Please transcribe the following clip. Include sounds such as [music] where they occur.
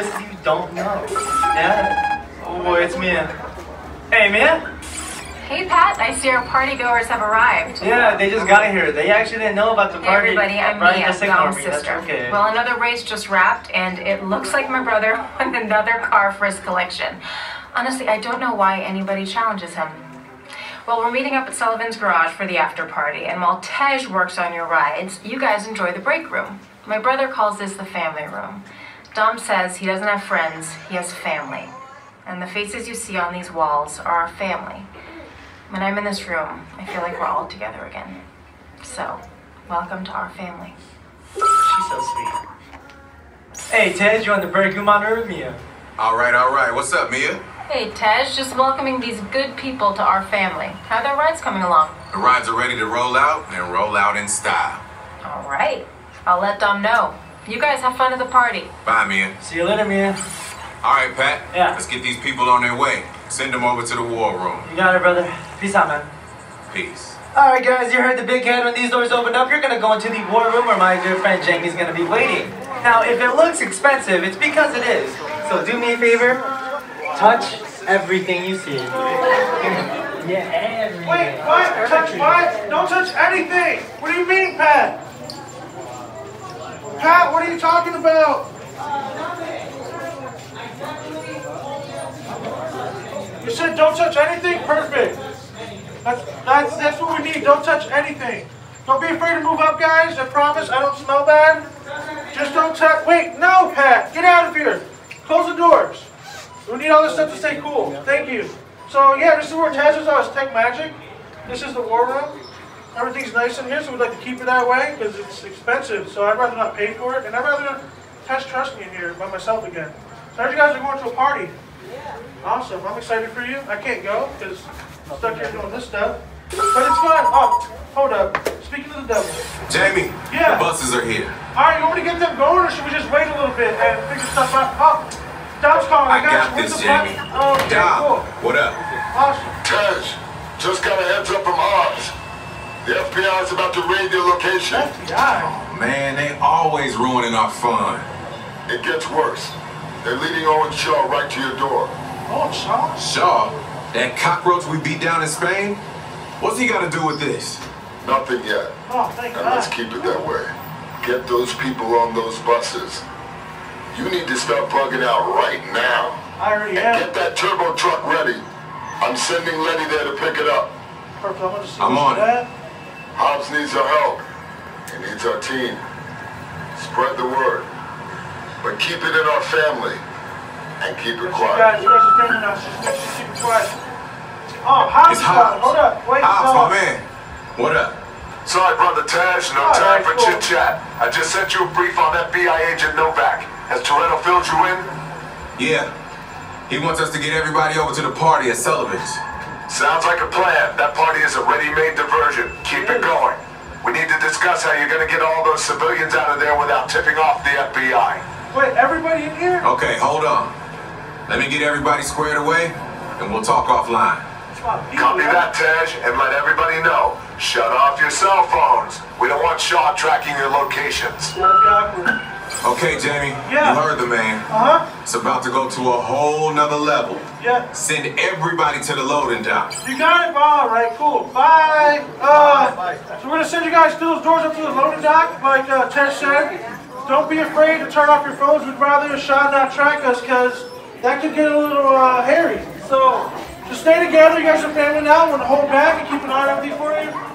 don't know. Yeah? Oh, boy, it's Mia. Hey, Mia? Hey Pat, I see our party goers have arrived. Yeah, they just got here. They actually didn't know about the Hey party. everybody, I'm Brian Mia, Dom's sister. okay. Well, another race just wrapped, and it looks like my brother [laughs] won another car for his collection. Honestly, I don't know why anybody challenges him. Well, we're meeting up at Sullivan's Garage for the after party, and while Tej works on your rides, you guys enjoy the break room. My brother calls this the family room. Dom says he doesn't have friends, he has family. And the faces you see on these walls are our family. When I'm in this room, I feel like we're all together again. So, welcome to our family. She's so sweet. Hey, Tej, you want the break room on or Mia? All right, all right. What's up, Mia? Hey, Tej, just welcoming these good people to our family. How are their rides coming along? The rides are ready to roll out and roll out in style. All right. I'll let Dom know. You guys have fun at the party. Bye, Mia. See you later, Mia. All right, Pat. Yeah. Let's get these people on their way. Send them over to the war room. You got it, brother. Peace out, man. Peace. Alright guys, you heard the big head when these doors open up. You're gonna go into the war room where my good friend Jamie's gonna be waiting. Now, if it looks expensive, it's because it is. So do me a favor, touch everything you see. yeah, everything. Wait, what? Touch what? Don't touch anything! What do you mean, Pat? Pat, what are you talking about? You said don't touch anything? Perfect. That's, that's, that's what we need. Don't touch anything. Don't be afraid to move up, guys. I promise I don't smell bad. Just don't touch. Wait, no, Pat. Get out of here. Close the doors. We need all this stuff to stay cool. Thank you. So, yeah, this is where Taz is always Tech Magic. This is the war room. Everything's nice in here, so we'd like to keep it that way because it's expensive. So I'd rather not pay for it, and I'd rather test trust me in here by myself again. So I heard you guys are going to a party. Yeah. Awesome. I'm excited for you. I can't go because I'm stuck here doing this stuff. But it's fun. Oh, hold up. Speaking of the devil. Jamie. Yeah. The buses are here. All right, you want me to get them going, or should we just wait a little bit and figure stuff out? Oh, Dom's calling. I got, got you. This. Jamie. Oh, okay, Dom, cool. what up? Awesome. Tej, just got a heads up from Hobbs. The FBI is about to raid your location. FBI. Oh, man, they always ruining our fun. It gets worse. They're leading Owen Shaw right to your door. Oh, Shaw? Shaw, that cockroach we beat down in Spain, what's he got to do with this? Nothing yet. Oh, thank And God. let's keep it that way. Get those people on those buses. You need to start bugging out right now. I already And am. get that turbo truck ready. I'm sending Letty there to pick it up. Perfect. I'm gonna see I'm on it. that. Hobbs needs our help. He needs our team. Spread the word. But keep it in our family. And keep it Yes, you quiet. guys, you guys are famous now. Just make sure you keep it quiet. Oh, Hobbs. It's Hobbs. Hold up. Wait. Hobbs, no. my man. What up? Sorry, Brother Tej, no All time right, for cool. chit chat. I just sent you a brief on that FBI agent Novak. Has Toretto filled you in? Yeah. He wants us to get everybody over to the party at Sullivan's. Sounds like a plan. That party is a ready-made diversion. Keep it going. We need to discuss how you're gonna get all those civilians out of there without tipping off the FBI. Wait, everybody in here? Okay, hold on. Let me get everybody squared away, and we'll talk offline. Come on, Copy that, Tej, and let everybody know. Shut off your cell phones. We don't want Shaw tracking your locations. That'd be awkward. Okay, Jamie. Yeah. You heard the man. Uh huh. It's about to go to a whole nother level. Yeah. Send everybody to the loading dock. You got it? All right, cool. Bye. Uh, so we're gonna send you guys through those doors up to the loading dock, like uh, Tess said. Don't be afraid to turn off your phones. We'd rather a shot not track us, cause that could get a little uh, hairy. So just stay together. You guys are family now. We're gonna hold back and keep an eye on everything for you.